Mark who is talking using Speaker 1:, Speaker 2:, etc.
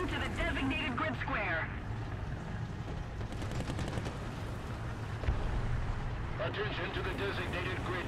Speaker 1: Attention to the designated grid square.
Speaker 2: Attention to the designated grid.